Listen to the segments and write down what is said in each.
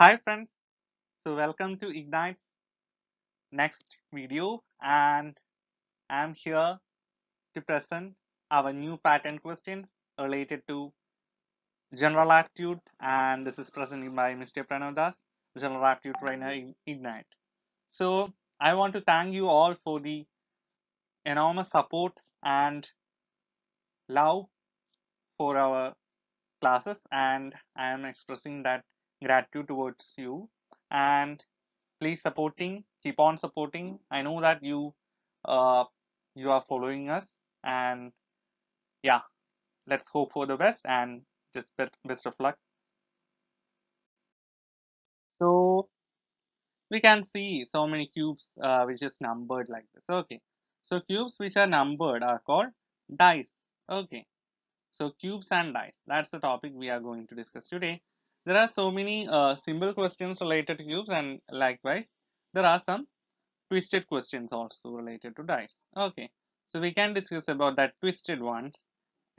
Hi friends, so welcome to Ignite's next video and I'm here to present our new pattern questions related to general aptitude and this is presented by Mr. Pranav Das, general aptitude trainer in Ignite. So I want to thank you all for the enormous support and love for our classes and I am expressing that gratitude towards you. And please supporting keep on supporting. I know that you uh you are following us. And yeah let's hope for the best and just best, of luck. So we can see so many cubes uh, which is numbered like this. Okay. So cubes which are numbered are called dice. Okay. So cubes and dice. That's the topic we are going to discuss today there are so many uh, simple questions related to cubes and likewise there are some twisted questions also related to dice. Okay, so we can discuss about that twisted ones,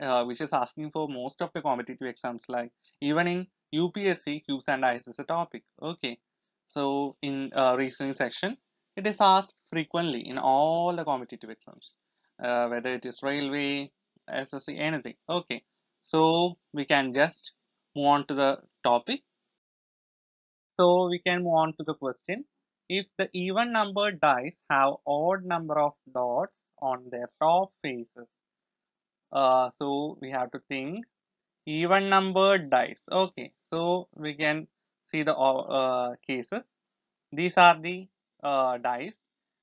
uh, which is asking for most of the competitive exams, like even in UPSC, cubes and dice is a topic. Okay, so in uh, reasoning section, it is asked frequently in all the competitive exams, uh, whether it is railway, SSC, anything. Okay, so we can just move on to the topic. So we can move on to the question. If the even number dice have odd number of dots on their top faces uh, so we have to think even numbered dice. Okay so we can see the uh, cases. These are the uh, dice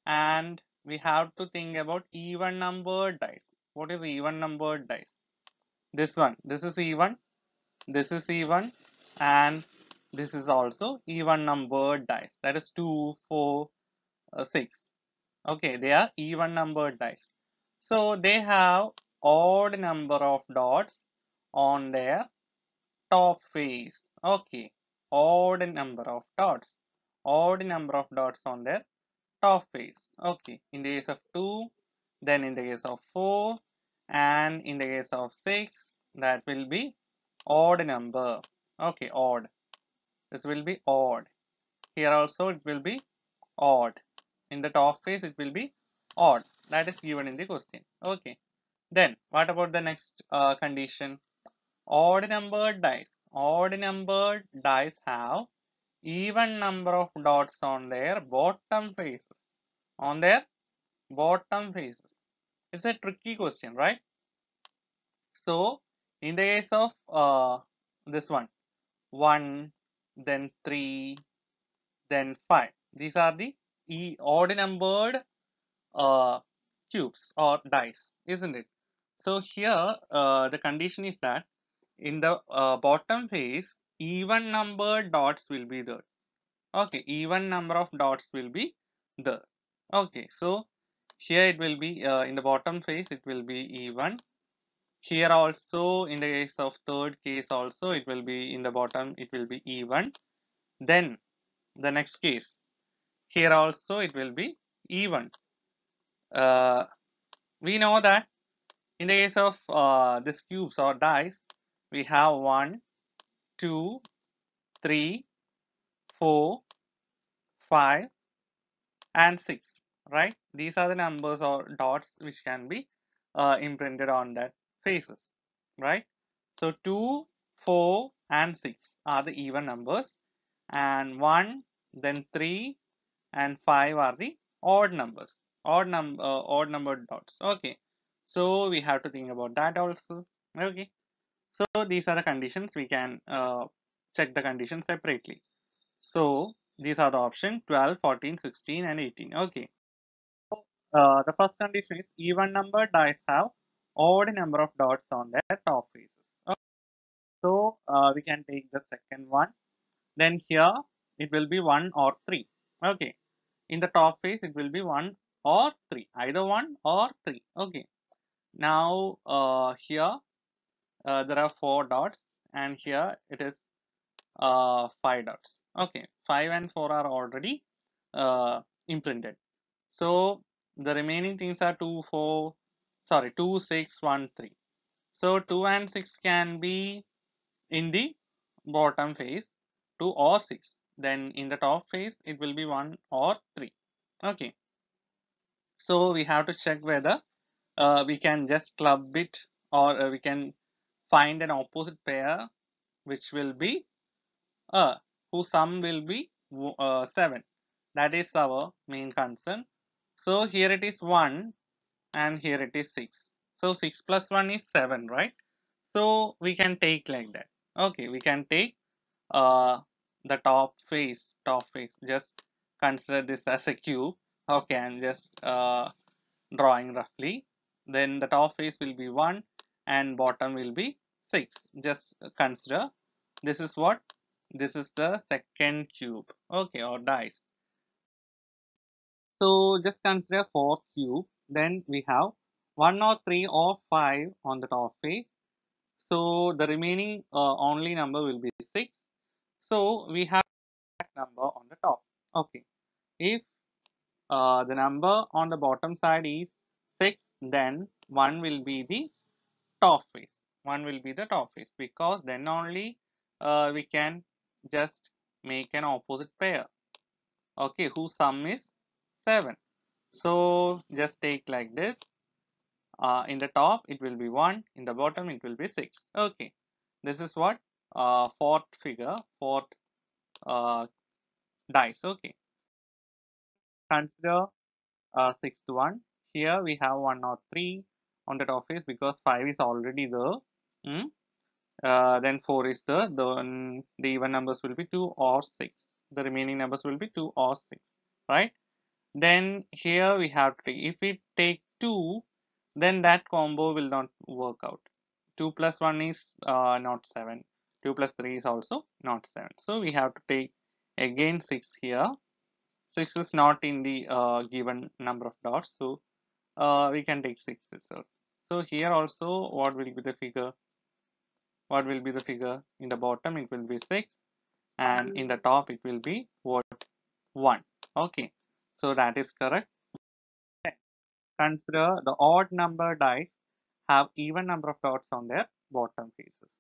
and we have to think about even numbered dice. What is the even numbered dice? This one. This is even this is even and this is also even numbered dice. That is 2 4 uh, 6 okay they are even numbered dice. So they have odd number of dots on their top face. Okay odd number of dots. Odd number of dots on their top face. Okay in the case of 2 then in the case of 4 and in the case of 6 that will be odd number. Okay odd. This will be odd. Here also it will be odd. In the top face it will be odd. That is given in the question. Okay. Then what about the next uh, condition? Odd numbered dice. Odd numbered dice have even number of dots on their bottom faces. On their bottom faces. It's a tricky question right? So in the case of uh, this one 1 then 3 then 5 these are the e odd numbered uh, cubes or dice isn't it? So here uh, the condition is that in the uh, bottom face even numbered dots will be there. Okay even number of dots will be there. Okay so here it will be uh, in the bottom face it will be even here also in the case of third case also it will be in the bottom it will be even then the next case. Here also it will be even uh, we know that in the case of uh, this cubes or dice we have 1 2 3 4 5 and 6 right? These are the numbers or dots which can be uh, imprinted on that faces right? So 2 4 and 6 are the even numbers. And 1 then 3 and 5 are the odd numbers odd number uh, odd numbered dots. Okay. So we have to think about that also. Okay. So these are the conditions. We can uh, check the conditions separately. So these are the option 12 14 16 and 18 okay. So, uh, the first condition is even number dice have odd number of dots on their top faces. Okay. so uh, we can take the second one. Then here it will be 1 or 3 okay. In the top face it will be 1 or 3 either 1 or 3 okay. Now uh, here uh, there are 4 dots. And here it is uh, 5 dots. Okay. 5 and 4 are already uh, imprinted. So the remaining things are 2 4 sorry 2 6 1 3 so 2 and 6 can be in the bottom face 2 or 6 then in the top face it will be 1 or 3 okay. So we have to check whether uh, we can just club it or uh, we can find an opposite pair which will be uh, whose sum will be uh, 7 that is our main concern. So here it is 1 and here it is 6 so 6 plus 1 is 7 right? So we can take like that. Okay we can take uh, the top face top face. Just consider this as a cube. Okay I'm just uh, drawing roughly. Then the top face will be 1 and bottom will be 6 just consider this is what? This is the second cube. Okay or dice. So just consider fourth cube then we have 1 or 3 or 5 on the top face. So the remaining uh, only number will be 6 so we have that number on the top. Okay. If uh, the number on the bottom side is 6 then 1 will be the top face. 1 will be the top face because then only uh, we can just make an opposite pair. Okay. Whose sum is 7 so just take like this. Uh, in the top it will be 1 in the bottom it will be 6 okay. This is what uh, fourth figure fourth uh, dice. Okay. Consider uh, sixth one. Here we have 1 or 3 on the top face because 5 is already there. Mm? uh, then 4 is there then the even numbers will be 2 or 6 the remaining numbers will be 2 or 6 right then here we have to if we take 2 then that combo will not work out. 2 plus 1 is uh, not 7 2 plus 3 is also not 7 so we have to take again 6 here. 6 is not in the uh, given number of dots. So uh, we can take 6 itself. So here also what will be the figure? What will be the figure? In the bottom it will be 6 and in the top it will be what? 1 okay so that is correct. Consider the odd number dice have even number of dots on their bottom faces.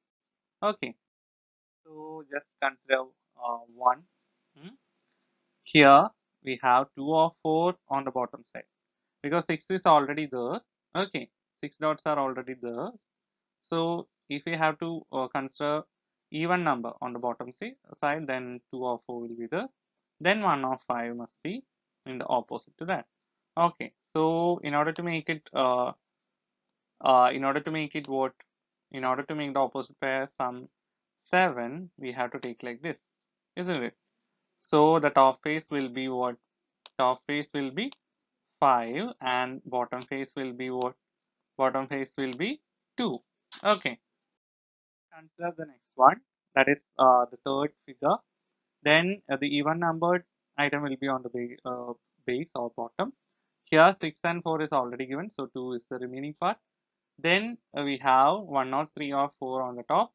Okay. So just consider uh, 1 hmm? here we have 2 or 4 on the bottom side. Because 6 is already there. Okay. 6 dots are already there. So if we have to uh, consider even number on the bottom side then 2 or 4 will be there. Then 1 or 5 must be in the opposite to that. Okay so in order to make it uh, uh, in order to make it what in order to make the opposite pair sum 7 we have to take like this isn't it? So the top face will be what? Top face will be 5 and bottom face will be what? Bottom face will be 2 okay. Consider the next one. That is uh, the third figure. Then uh, the even numbered item will be on the base, uh, base or bottom. Here 6 and 4 is already given so 2 is the remaining part. Then uh, we have 1 or 3 or 4 on the top.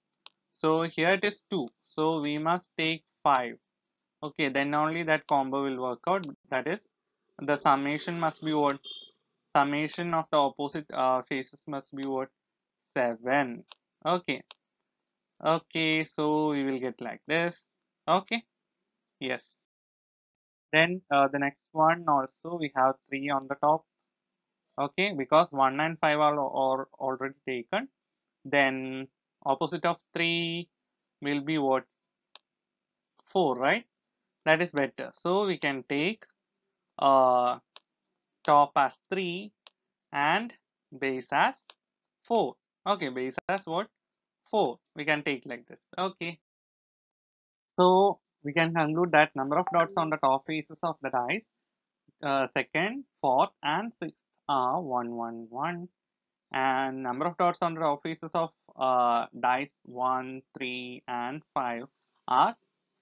So here it is 2 so we must take 5 okay then only that combo will work out. That is the summation must be what? Summation of the opposite uh, faces must be what? 7 okay. Okay so we will get like this. Okay. Yes then uh, the next one also we have 3 on the top. Okay because 1 and 5 are, are already taken. Then opposite of 3 will be what? 4 right? That is better. So we can take uh, top as 3 and base as 4 okay base as what? 4 we can take like this. Okay. So we can conclude that number of dots on the top faces of the dice. Uh, second fourth and sixth are 1 1 1 and number of dots on the top faces of uh, dice 1 3 and 5 are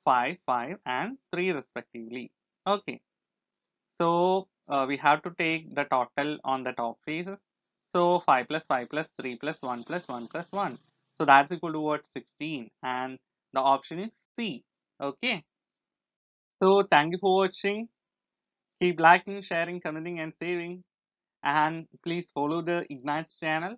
5 5 and 3 respectively. Okay. So uh, we have to take the total on the top faces. So 5 plus 5 plus 3 plus 1 plus 1 plus 1 so that's equal to what? 16 and the option is C okay. So thank you for watching. Keep liking sharing commenting and saving. And please follow the ignite channel